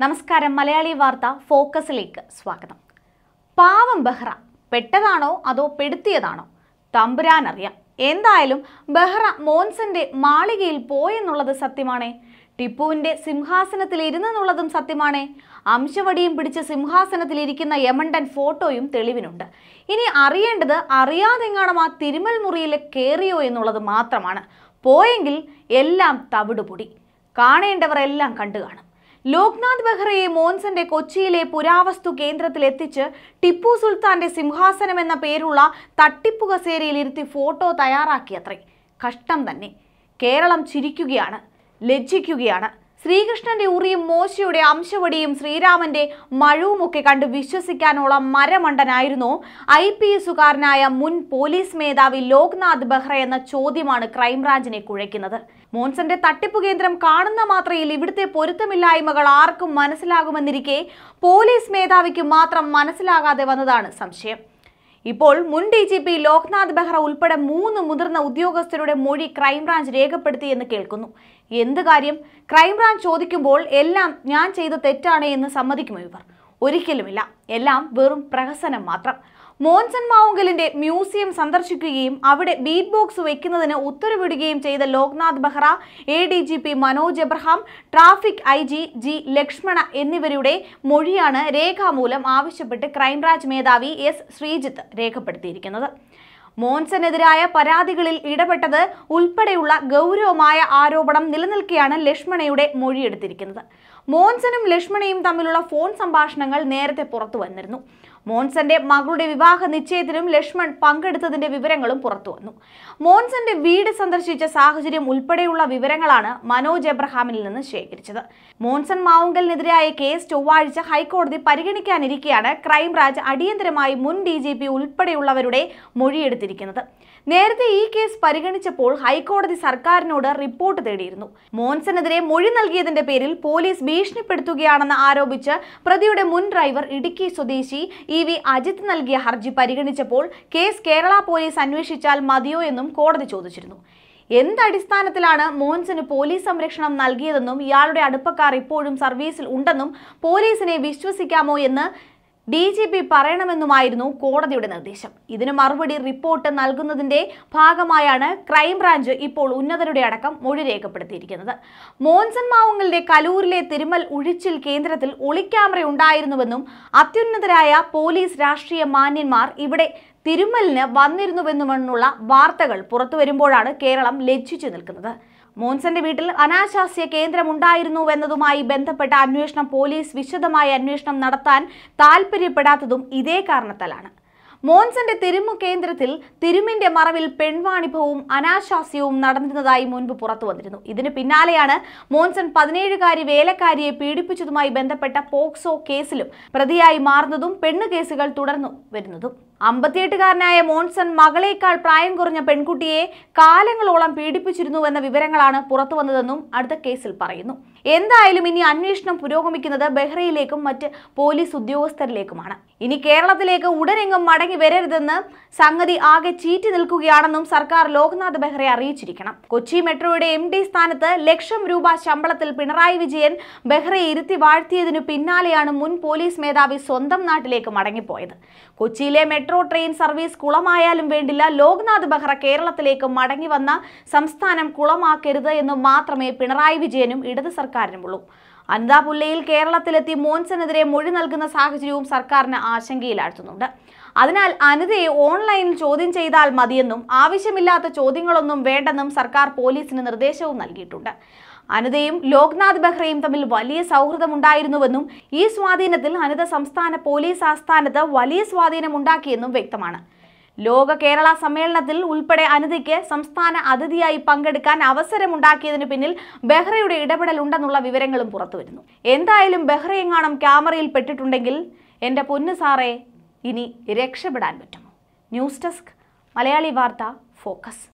നമസ്കാരം മലയാളി വാർത്ത ഫോക്കസിലേക്ക് സ്വാഗതം. പാവം ബെഹ്റ പെട്ടതാണോ അതോ പെടുത്തിയതാണോ? തമ്പുരാൻ അറിയാം. എന്തായാലും ബെഹ്റ മോൻസന്റെ മാളികയിൽ പോയെന്നുള്ളത് സത്യമാണേ? ടിപ്പുവിന്റെ സിംഹാസനത്തിൽ ഇരുന്നെന്നുള്ളതും സത്യമാണേ? അംശവടിയും പിടിച്ച് സിംഹാസനത്തിൽ ഇരിക്കുന്ന യമണ്ടൻ ഫോട്ടോയും തെളിവിനുണ്ട്. ഇനി അറിയേണ്ടത് അറിയാതെങ്ങാണോ ആ തിരുമൽ മുറിയിൽ കയറിയോ എന്നുള്ളത് മാത്രമാണ്. പോയെങ്കിൽ എല്ലാം തവിടുപൊടി. കാണേണ്ടവർ എല്ലാം കണ്ടു കാണും ലോക്നാഥ് ബെഹ്റയെ മോൻസന്റെ കൊച്ചിയിലെ പുരാവസ്തു കേന്ദ്രത്തിൽ എത്തിച്ച് ടിപ്പു സുൽത്താന്റെ സിംഹാസനം എന്ന പേരുള്ള തട്ടിപ്പു കസേരയിൽ ഇരുത്തി ഫോട്ടോ തയ്യാറാക്കിയത്രേ. കഷ്ടം തന്നെ. കേരളം ചിരിക്കുകയാണ് ലജ്ജിക്കുകയാണ്. ശ്രീകൃഷ്ണന്റെ ഉറിയും മോശയുടെ അംശവടിയും ശ്രീരാമന്റെ മഴവുമൊക്കെ കണ്ട് വിശ്വസിക്കാനുള്ള മരമണ്ടനായിരുന്നു. ഐ പി എസുകാരനായ മുൻ പോലീസ് മേധാവി ലോക്നാഥ് ബെഹ്റ എന്ന ചോദ്യമാണ് ക്രൈംബ്രാഞ്ചിനെ കുഴയ്ക്കുന്നത്. മോൻസന്റെ തട്ടിപ്പ് കേന്ദ്രം കാണുന്ന മാത്രയിൽ ഇവിടുത്തെ പൊരുത്തമില്ലായ്മകൾ ആർക്കും മനസ്സിലാകുമെന്നിരിക്കെ പോലീസ് മേധാവിക്ക് മാത്രം മനസ്സിലാകാതെ വന്നതാണ് സംശയം. ഇപ്പോൾ മുൻ D G P Loknath Behra ഉൾപ്പെടെ മൂന്ന് മുതിർന്ന ഉദ്യോഗസ്ഥരുടെ മൊഴി ക്രൈംബ്രാഞ്ച് രേഖപ്പെടുത്തിയെന്ന് കേൾക്കുന്നു. എന്ത് കാര്യം? ക്രൈംബ്രാഞ്ച് ചോദിക്കുമ്പോൾ എല്ലാം ഞാൻ ചെയ്ത തെറ്റാണ് എന്ന് സമ്മതിക്കുമോ ഇവർ. ഒരിക്കലുമില്ല. എല്ലാം വെറും പ്രഹസനം മാത്രം. മോൻസൺ മാവുങ്കലിന്റെ മ്യൂസിയം സന്ദർശിക്കുകയും അവിടെ ബീറ്റ് ബോക്സ് വയ്ക്കുന്നതിന് ഉത്തരവിടുകയും ചെയ്ത Loknath Behra A D G P Manoj Abraham traffic I G G Lakshmana എന്നിവരുടെ മൊഴിയാണ് രേഖാമൂലം ആവശ്യപ്പെട്ട് ക്രൈംബ്രാഞ്ച് മേധാവി എസ് ശ്രീജിത്ത് രേഖപ്പെടുത്തിയിരിക്കുന്നത്. മോൻസനെതിരായ പരാതികളിൽ ഇടപെട്ടത് ഉൾപ്പെടെയുള്ള ഗൗരവമായ ആരോപണം നിലനിൽക്കെയാണ് ലക്ഷ്മണയുടെ മൊഴിയെടുത്തിരിക്കുന്നത്. മോൻസനും ലക്ഷ്മണയും തമ്മിലുള്ള ഫോൺ സംഭാഷണങ്ങൾ നേരത്തെ പുറത്തു വന്നിരുന്നു. മോൻസന്റെ മകളുടെ വിവാഹ നിശ്ചയത്തിലും ലക്ഷ്മൺ പങ്കെടുത്തതിന്റെ വിവരങ്ങളും പുറത്തു വന്നു. മോൻസന്റെ വീട് സന്ദർശിച്ച സാഹചര്യം ഉൾപ്പെടെയുള്ള വിവരങ്ങളാണ് മനോജ് എബ്രഹാമിൽ നിന്ന് ശേഖരിച്ചത്. മോൻസൺ മാവുങ്കലിനെതിരായ കേസ് ചൊവ്വാഴ്ച ഹൈക്കോടതി പരിഗണിക്കാനിരിക്കെയാണ് ക്രൈംബ്രാഞ്ച് അടിയന്തരമായി മുൻ ഡി ജി പി ഉൾപ്പെടെയുള്ളവരുടെ മൊഴിയെടുത്തിരിക്കുന്നത്. നേരത്തെ ഈ കേസ് പരിഗണിച്ചപ്പോൾ ഹൈക്കോടതി സർക്കാരിനോട് റിപ്പോർട്ട് തേടിയിരുന്നു. മോൻസനെതിരെ മൊഴി നൽകിയതിന്റെ പേരിൽ പോലീസ് ഭീഷണിപ്പെടുത്തുകയാണെന്ന് ആരോപിച്ച് പ്രതിയുടെ മുൻ ഡ്രൈവർ ഇടുക്കി സ്വദേശി ഇ വി അജിത് നൽകിയ ഹർജി പരിഗണിച്ചപ്പോൾ കേസ് കേരള പോലീസ് അന്വേഷിച്ചാൽ മതിയോ എന്നും കോടതി ചോദിച്ചിരുന്നു. എന്തടിസ്ഥാനത്തിലാണ് മോൻസിന് പോലീസ് സംരക്ഷണം നൽകിയതെന്നും ഇയാളുടെ അടുപ്പക്കാർ ഇപ്പോഴും സർവീസിൽ ഉണ്ടെന്നും പോലീസിനെ വിശ്വസിക്കാമോ എന്ന് ഡി ജി പി പറയണമെന്നുമായിരുന്നു കോടതിയുടെ നിർദ്ദേശം. ഇതിന് മറുപടി റിപ്പോർട്ട് നൽകുന്നതിന്റെ ഭാഗമായാണ് ക്രൈംബ്രാഞ്ച് ഇപ്പോൾ ഉന്നതരുടെ അടക്കം മൊഴി രേഖപ്പെടുത്തിയിരിക്കുന്നത്. മോൻസൺ മാവുങ്ങളുടെ കലൂരിലെ തിരുമൽ ഉഴിച്ചിൽ കേന്ദ്രത്തിൽ ഒളിക്യാമറ ഉണ്ടായിരുന്നുവെന്നും അത്യുന്നതരായ പോലീസ് രാഷ്ട്രീയ മാന്യന്മാർ ഇവിടെ തിരുമലിന് വന്നിരുന്നുവെന്നുമെന്നുള്ള വാർത്തകൾ പുറത്തു വരുമ്പോഴാണ് കേരളം ലജ്ജിച്ചു നിൽക്കുന്നത്. മോൻസന്റെ വീട്ടിൽ അനാശാസ്യ കേന്ദ്രമുണ്ടായിരുന്നുവെന്നതുമായി ബന്ധപ്പെട്ട അന്വേഷണം പോലീസ് വിശദമായ അന്വേഷണം നടത്താൻ താൽപ്പര്യപ്പെടാത്തതും ഇതേ കാരണത്താലാണ്. മോൻസന്റെ തിരുമു കേന്ദ്രത്തിൽ തിരുമിന്റെ മറവിൽ പെൺവാണിഭവും അനാശാസ്യവും നടന്നിരുന്നതായി മുൻപ് പുറത്തു വന്നിരുന്നു. ഇതിന് പിന്നാലെയാണ് മോൻസൺ പതിനേഴുകാരി വേലക്കാരിയെ പീഡിപ്പിച്ചതുമായി ബന്ധപ്പെട്ട പോക്സോ കേസിലും പ്രതിയായി മാറുന്നതും പെണ്ണു കേസുകൾ തുടർന്നു വരുന്നതും. അമ്പത്തിയെട്ടുകാരനായ മോൺസൺ മകളേക്കാൾ പ്രായം കുറഞ്ഞ പെൺകുട്ടിയെ കാലങ്ങളോളം പീഡിപ്പിച്ചിരുന്നുവെന്ന വിവരങ്ങളാണ് പുറത്തു വന്നതെന്നും അടുത്ത കേസിൽ പറയുന്നു. എന്തായാലും ഇനി അന്വേഷണം പുരോഗമിക്കുന്നത് ബെഹ്റയിലേക്കും മറ്റ് പോലീസ് ഉദ്യോഗസ്ഥരിലേക്കുമാണ്. ഇനി കേരളത്തിലേക്ക് ഉടനെങ്ങും മടങ്ങി വരരുതെന്ന് സംഗതി ആകെ ചീറ്റി നിൽക്കുകയാണെന്നും സർക്കാർ ലോക്നാഥ് ബെഹ്റയെ അറിയിച്ചിരിക്കണം. കൊച്ചി മെട്രോയുടെ എം ഡി സ്ഥാനത്ത് ലക്ഷം രൂപ ശമ്പളത്തിൽ പിണറായി വിജയൻ ബെഹ്റയെ ഇരുത്തി വാഴ്ത്തിയതിനു പിന്നാലെയാണ് മുൻ പോലീസ് മേധാവി സ്വന്തം നാട്ടിലേക്ക് മടങ്ങിപ്പോയത്. കൊച്ചിയിലെ ട്രെയിൻ സർവീസ് കുളമായാലും വേണ്ടില്ല. ലോക്നാഥ് ബെഹ്റ കേരളത്തിലേക്ക് മടങ്ങി വന്ന സംസ്ഥാനം കുളമാക്കരുത് എന്ന് മാത്രമേ പിണറായി വിജയനും ഇടത് സർക്കാരിനുമുള്ളൂ. അനന്താപുല്ലയിൽ കേരളത്തിലെത്തി മോൻസനെതിരെ മൊഴി നൽകുന്ന സാഹചര്യവും സർക്കാരിന് ആശങ്കയിലാഴ്ത്തുന്നുണ്ട്. അതിനാൽ അനിതയെ ഓൺലൈനിൽ ചോദ്യം ചെയ്താൽ മതിയെന്നും ആവശ്യമില്ലാത്ത ചോദ്യങ്ങളൊന്നും വേണ്ടെന്നും സർക്കാർ പോലീസിന് നിർദ്ദേശവും നൽകിയിട്ടുണ്ട്. അനിതയും ലോക്നാഥ് ബെഹ്റയും തമ്മിൽ വലിയ സൗഹൃദമുണ്ടായിരുന്നുവെന്നും ഈ സ്വാധീനത്തിൽ അനിത സംസ്ഥാന പോലീസ് ആസ്ഥാനത്ത് വലിയ സ്വാധീനമുണ്ടാക്കിയെന്നും വ്യക്തമാണ്. ലോക കേരള സമ്മേളനത്തിൽ ഉൾപ്പെടെ അനിതയ്ക്ക് സംസ്ഥാന അതിഥിയായി പങ്കെടുക്കാൻ അവസരമുണ്ടാക്കിയതിന് പിന്നിൽ ബെഹ്റയുടെ ഇടപെടൽ ഉണ്ടെന്നുള്ള വിവരങ്ങളും പുറത്തുവരുന്നു. എന്തായാലും ബെഹ്റയെങ്ങാണം ക്യാമറയിൽ പെട്ടിട്ടുണ്ടെങ്കിൽ എന്റെ പൊന്നു സാറേ ഇനി രക്ഷപ്പെടാൻ പറ്റുമോ? ന്യൂസ് ഡെസ്ക് മലയാളി വാർത്ത ഫോക്കസ്.